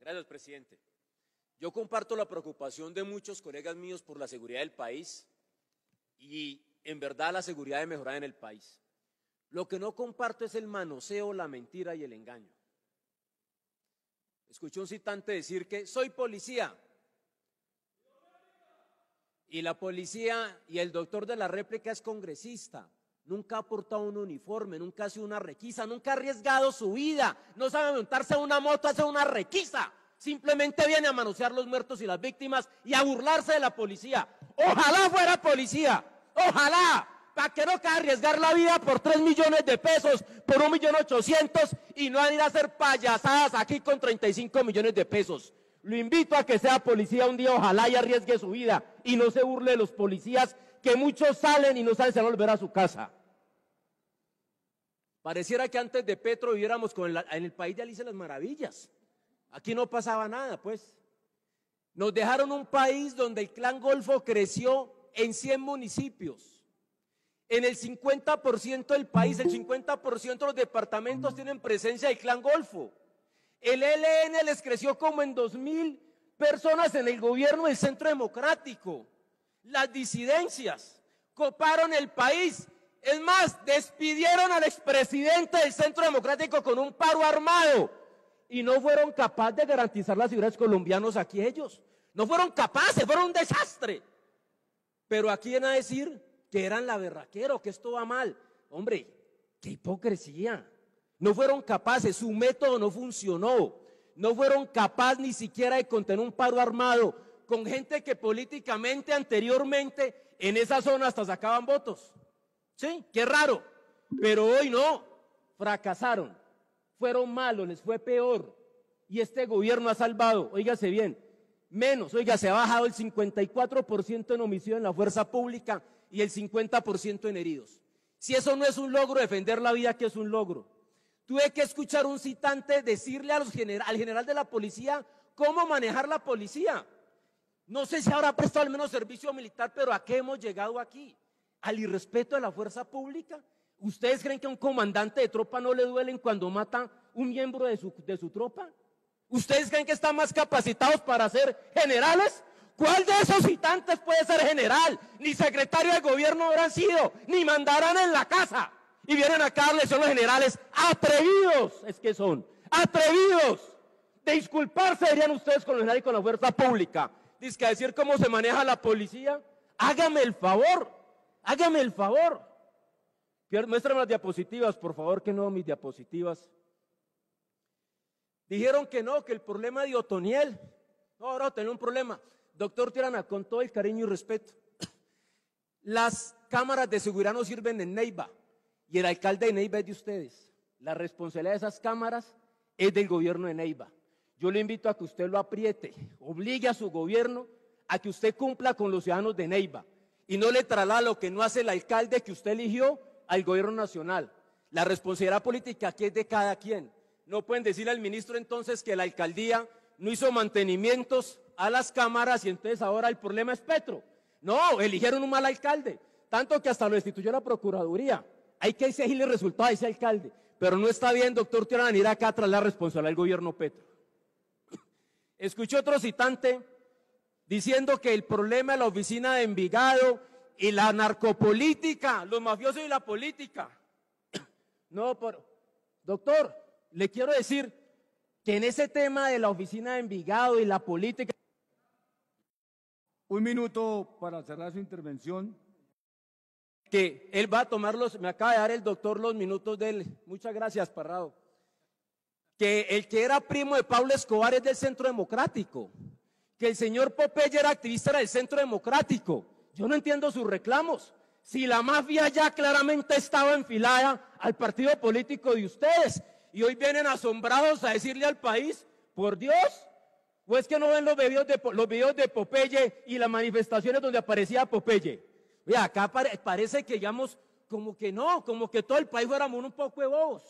Gracias, presidente. Yo comparto la preocupación de muchos colegas míos por la seguridad del país y en verdad la seguridad de mejorar en el país. Lo que no comparto es el manoseo, la mentira y el engaño. Escuché un citante decir que soy policía. Y la policía y el doctor de la réplica es congresista. Nunca ha portado un uniforme, nunca ha sido una requisa, nunca ha arriesgado su vida. No sabe montarse a una moto, hace una requisa. Simplemente viene a manosear los muertos y las víctimas y a burlarse de la policía. Ojalá fuera policía. Ojalá. ¿Para que no cae arriesgar la vida por 3 millones de pesos, por un millón ochocientos y no a ir a hacer payasadas aquí con 35 millones de pesos? Lo invito a que sea policía un día, ojalá y arriesgue su vida y no se burle de los policías que muchos salen y no salen a volver a su casa. Pareciera que antes de Petro viviéramos con en el país de Alicia las Maravillas. Aquí no pasaba nada, pues. Nos dejaron un país donde el clan Golfo creció en 100 municipios. En el 50% del país, el 50% de los departamentos tienen presencia del clan Golfo. El ELN les creció como en 2.000 personas en el gobierno del Centro Democrático. Las disidencias coparon el país. Es más, despidieron al expresidente del Centro Democrático con un paro armado y no fueron capaces de garantizar las seguridad colombianos aquí ellos. No fueron capaces, fueron un desastre. Pero aquí vienen a decir que eran la berraquera que esto va mal. Hombre, qué hipocresía. No fueron capaces, su método no funcionó. No fueron capaces ni siquiera de contener un paro armado con gente que políticamente anteriormente en esa zona hasta sacaban votos. Sí, qué raro. Pero hoy no, fracasaron fueron malos, les fue peor. Y este gobierno ha salvado, oígase bien, menos, oiga, se ha bajado el 54% en omisión en la fuerza pública y el 50% en heridos. Si eso no es un logro, defender la vida, ¿qué es un logro? Tuve que escuchar un citante decirle al general de la policía cómo manejar la policía. No sé si habrá prestado al menos servicio militar, pero ¿a qué hemos llegado aquí? ¿Al irrespeto de la fuerza pública? ¿Ustedes creen que a un comandante de tropa no le duelen cuando mata un miembro de su, tropa? ¿Ustedes creen que están más capacitados para ser generales? ¿Cuál de esos citantes puede ser general? Ni secretario de gobierno habrán sido, ni mandarán en la casa. Y vienen acá a darle son los generales atrevidos, es que son, atrevidos. De disculparse dirían ustedes con los generales y con la fuerza pública. Dice que decir cómo se maneja la policía. Hágame el favor, hágame el favor. Muéstrame las diapositivas, por favor, que no mis diapositivas. Dijeron que no, que el problema de Otoniel. No, ahora tenemos un problema. Doctor Tirana, con todo el cariño y respeto, las cámaras de seguridad no sirven en Neiva y el alcalde de Neiva es de ustedes. La responsabilidad de esas cámaras es del gobierno de Neiva. Yo le invito a que usted lo apriete, obligue a su gobierno a que usted cumpla con los ciudadanos de Neiva y no le traslada lo que no hace el alcalde que usted eligió al gobierno nacional. La responsabilidad política aquí es de cada quien. No pueden decirle al ministro entonces que la alcaldía no hizo mantenimientos a las cámaras y entonces ahora el problema es Petro. No, eligieron un mal alcalde, tanto que hasta lo destituyó la Procuraduría. Hay que exigirle el resultado a ese alcalde. Pero no está bien, doctor Tirana, ir acá tras la responsabilidad del gobierno Petro. Escuché otro citante diciendo que el problema de la oficina de Envigado y la narcopolítica, los mafiosos y la política. No, por, doctor, le quiero decir que en ese tema de la oficina de Envigado y la política. Un minuto para cerrar su intervención. Que él va a tomar los, me acaba de dar el doctor los minutos de él. Muchas gracias, Parrado. Que el que era primo de Pablo Escobar es del Centro Democrático. Que el señor Popeye era activista del Centro Democrático yo no entiendo sus reclamos. Si la mafia ya claramente estaba enfilada al partido político de ustedes y hoy vienen asombrados a decirle al país, por Dios, o es que no ven los videos de, los de Popeye y las manifestaciones donde aparecía Popeye. Oye, acá parece que digamos como que no, como que todo el país fuéramos un poco de bobos.